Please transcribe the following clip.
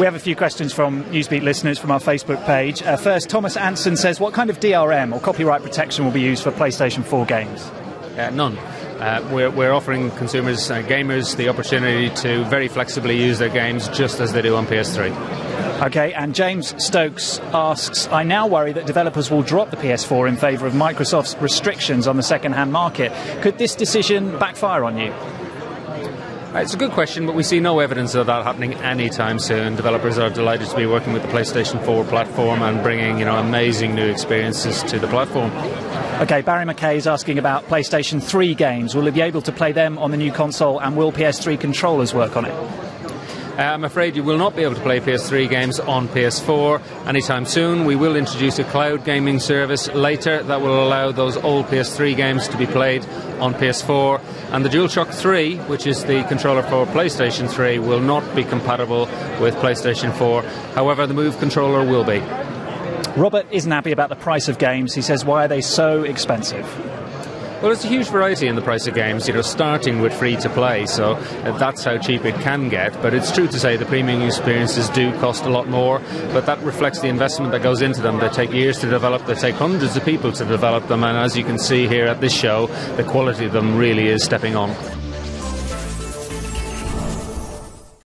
We have a few questions from Newsbeat listeners from our Facebook page. Uh, first, Thomas Anson says, What kind of DRM or copyright protection will be used for PlayStation 4 games? Uh, none. Uh, we're, we're, offering consumers, uh, gamers, the opportunity to very flexibly use their games just as they do on PS3. Okay, and James Stokes asks I now worry that developers will drop the PS4 in favour of Microsoft's restrictions on the second hand market. Could this decision backfire on you? It's a good question, but we see no evidence of that happening anytime soon. Developers are delighted to be working with the PlayStation 4 platform and bringing you know amazing new experiences to the platform. Okay, Barry McKay is asking about PlayStation 3 games. Will you be able to play them on the new console, and will PS3 controllers work on it? I'm afraid you will not be able to play PS3 games on PS4 anytime soon. We will introduce a cloud gaming service later that will allow those old PS3 games to be played on PS4. And the DualShock 3, which is the controller for PlayStation 3, will not be compatible with PlayStation 4. However, the Move controller will be. Robert isn't happy about the price of games. He says, why are they so expensive? Well, there's a huge variety in the price of games, you know, starting with free to play, so uh, that's how cheap it can get. But it's true to say the premium experiences do cost a lot more, but that reflects the investment that goes into them. They take years to develop, they take hundreds of people to develop them, and as you can see here at this show, the quality of them really is stepping on.